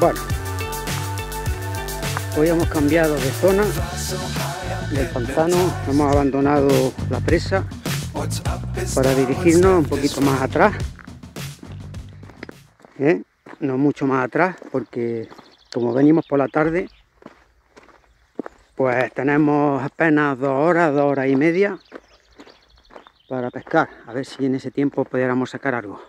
Bueno, hoy hemos cambiado de zona del pantano, hemos abandonado la presa para dirigirnos un poquito más atrás, ¿eh? no mucho más atrás, porque como venimos por la tarde, pues tenemos apenas dos horas, dos horas y media para pescar, a ver si en ese tiempo pudiéramos sacar algo.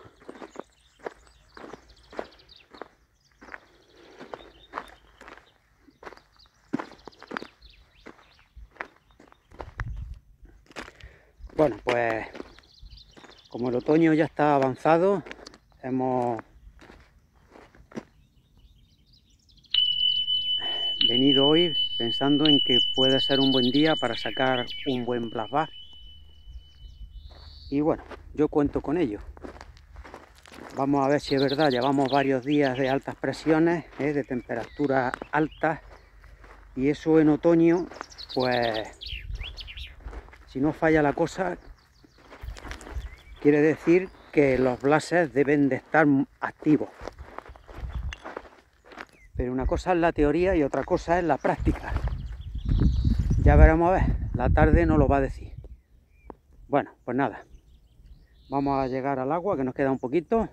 Bueno, pues como el otoño ya está avanzado, hemos venido hoy pensando en que puede ser un buen día para sacar un buen bass. Y bueno, yo cuento con ello. Vamos a ver si es verdad, llevamos varios días de altas presiones, ¿eh? de temperaturas altas, y eso en otoño, pues si no falla la cosa, quiere decir que los blases deben de estar activos. Pero una cosa es la teoría y otra cosa es la práctica. Ya veremos a ver, la tarde no lo va a decir. Bueno, pues nada. Vamos a llegar al agua, que nos queda un poquito.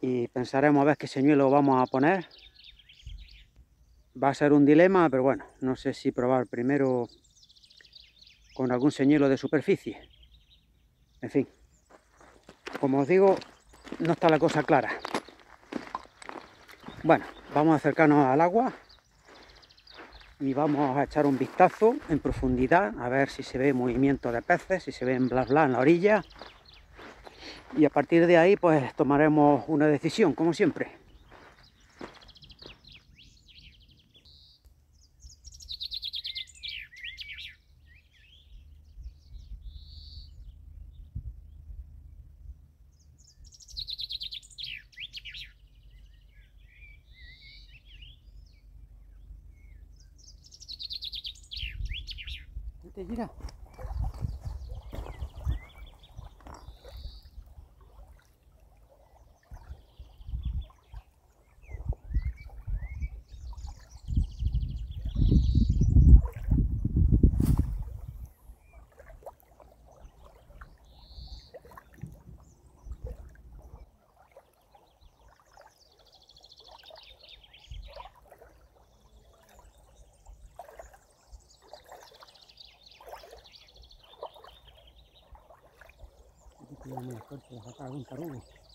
Y pensaremos a ver qué señuelo vamos a poner. Va a ser un dilema, pero bueno, no sé si probar primero con algún señuelo de superficie. En fin, como os digo, no está la cosa clara. Bueno, vamos a acercarnos al agua y vamos a echar un vistazo en profundidad a ver si se ve movimiento de peces, si se ven bla bla en la orilla y a partir de ahí pues tomaremos una decisión como siempre. te gira. Tiene la suerte de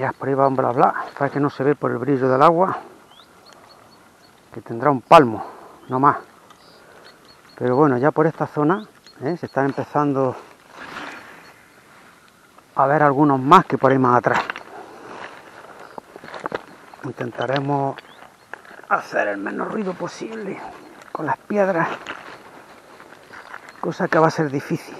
Ya por ahí va un bla bla, para que no se ve por el brillo del agua, que tendrá un palmo, no más. Pero bueno, ya por esta zona ¿eh? se están empezando a ver algunos más que por ahí más atrás. Intentaremos hacer el menos ruido posible con las piedras, cosa que va a ser difícil.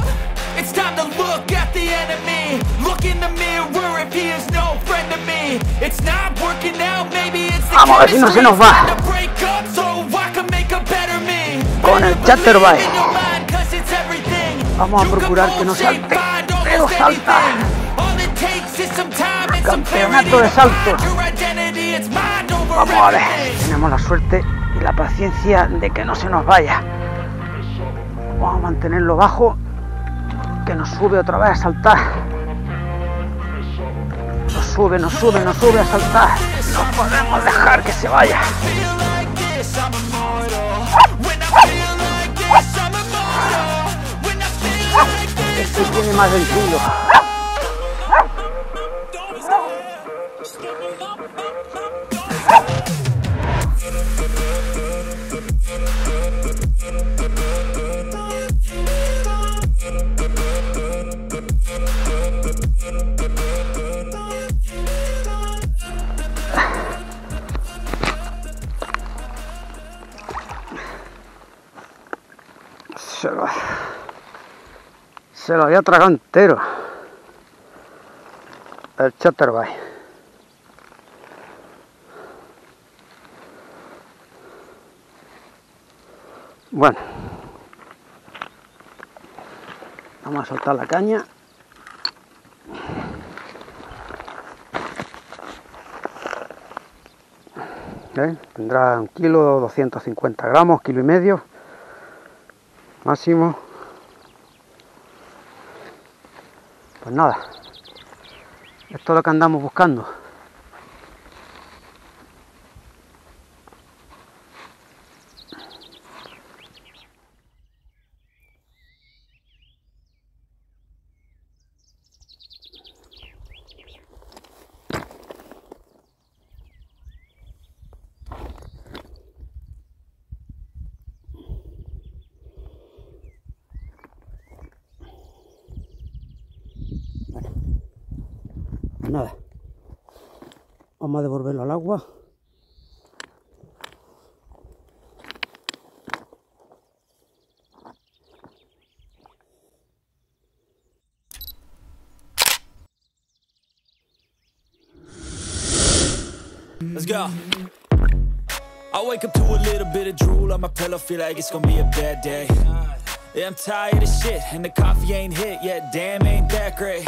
Time to look at the enemy. Look in the mirror if he is no friend to me. It's not working out, maybe it's the Vamos, a ver si no se nos va. chemistry. Time to break up so I can make a better me. Con el. Vamos a procurar que no salte. Pero salta. Campeonato de salto. Vamos a ver. Tenemos la suerte y la paciencia de que no se nos vaya. Vamos a mantenerlo bajo, que nos sube otra vez a saltar. Nos sube, nos sube, nos sube a saltar. No podemos dejar que se vaya. Like this, I'm immortal. Se lo había tragado entero. El Chatterbait. Bueno. Vamos a soltar la caña. ¿Eh? Tendrá un kilo, 250 gramos, kilo y medio máximo. Pues nada, esto es lo que andamos buscando. Nada, vamos a devolverlo al agua. Let's go. I wake up to a little bit of drool on my pillow, feel like it's gonna be a bad day. Yeah, I'm tired of shit, and the coffee ain't hit yet. Damn, ain't that great.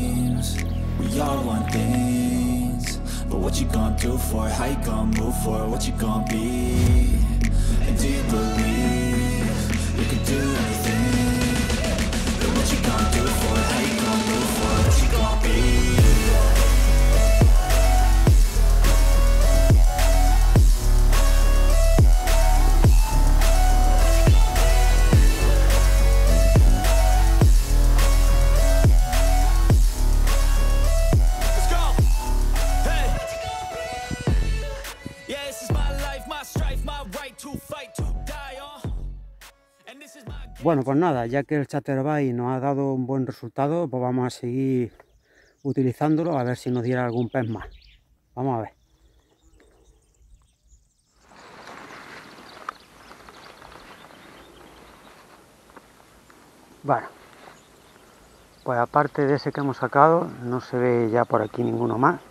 we all want things. But what you gonna do for it? How you gonna move for it? What you gonna be? And do you believe you can do anything? But what you gonna do for it? How you gonna move for it? What you gonna be? Bueno, pues nada, ya que el Chatterbait nos ha dado un buen resultado, pues vamos a seguir utilizándolo a ver si nos diera algún pez más. Vamos a ver. Bueno, pues aparte de ese que hemos sacado, no se ve ya por aquí ninguno más.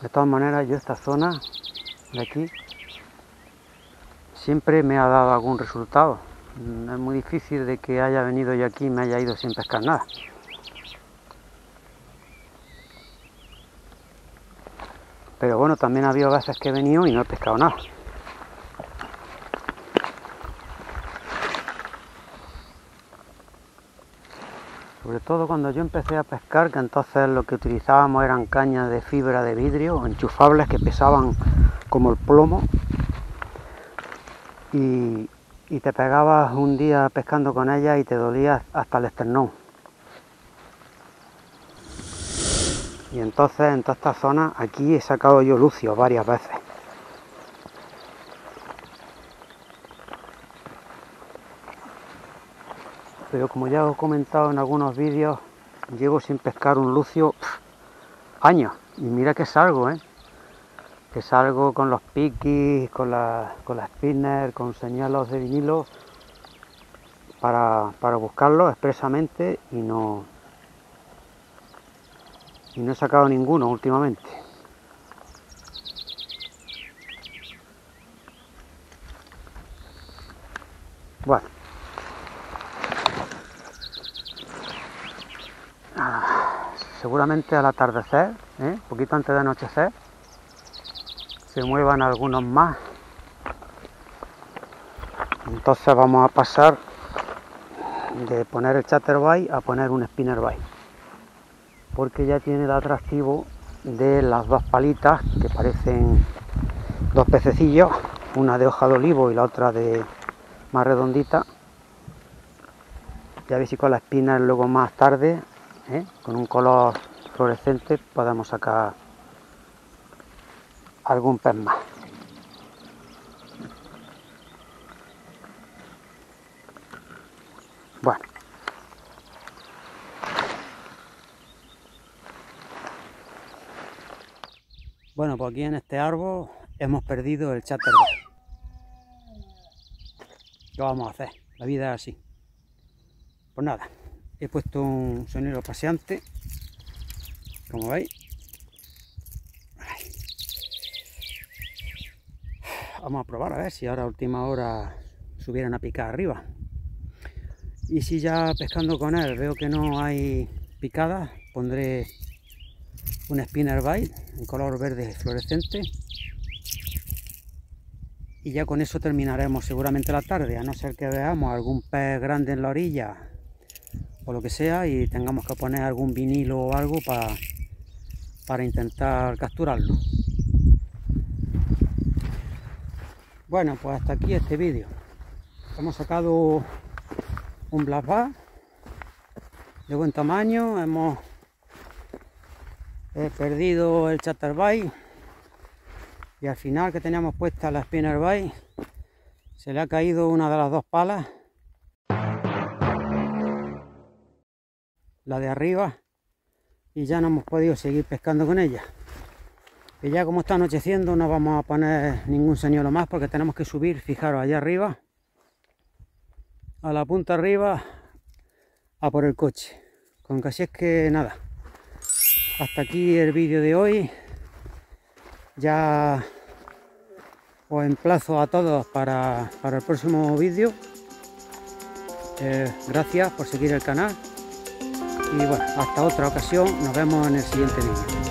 De todas maneras, yo esta zona de aquí siempre me ha dado algún resultado. Mm, Es muy difícil de que haya venido yo aquí y me haya ido sin pescar nada. Pero bueno, también ha habido veces que he venido y no he pescado nada. Todo cuando yo empecé a pescar, que entonces lo que utilizábamos eran cañas de fibra de vidrio, enchufables que pesaban como el plomo. Y, y te pegabas un día pescando con ellas y te dolía hasta el esternón. Y entonces en toda esta zona, aquí he sacado yo lucio varias veces. Pero como ya os he comentado en algunos vídeos, llevo sin pescar un lucio años. Y mira que salgo, ¿eh? Que salgo con los piquis, con la, con la spinner, con señalos de vinilo para, para buscarlos expresamente y no, y no he sacado ninguno últimamente. Bueno. Ah, Seguramente al atardecer, ¿eh? poquito antes de anochecer, se muevan algunos más. Entonces vamos a pasar de poner el chatterbait a poner un spinnerbait porque ya tiene el atractivo de las dos palitas que parecen dos pececillos, una de hoja de olivo y la otra de más redondita. Ya veis si con la espina luego más tarde, ¿eh? con un color fluorescente, podemos sacar algún pez más. Bueno. Bueno, pues aquí en este árbol hemos perdido el chatterbait. ¿Qué vamos a hacer? La vida es así. Pues nada, he puesto un sonido paseante, como veis. Vamos a probar a ver si ahora a última hora subieran a picar arriba. Y si ya pescando con él veo que no hay picadas, pondré un spinnerbait en color verde fluorescente y ya con eso terminaremos seguramente la tarde a no ser que veamos algún pez grande en la orilla o lo que sea y tengamos que poner algún vinilo o algo para para intentar capturarlo. Bueno pues hasta aquí este vídeo. Hemos sacado un black de buen tamaño hemos he perdido el chatterbait y al final que teníamos puesta la spinnerbait se le ha caído una de las dos palas la de arriba y ya no hemos podido seguir pescando con ella Y ya como está anocheciendo no vamos a poner ningún señuelo más porque tenemos que subir, fijaros, allá arriba, a la punta arriba, a por el coche. Con que así es que nada, hasta aquí el vídeo de hoy. Ya os emplazo a todos para, el próximo vídeo. Eh, gracias por seguir el canal. Y bueno, hasta otra ocasión. Nos vemos en el siguiente vídeo.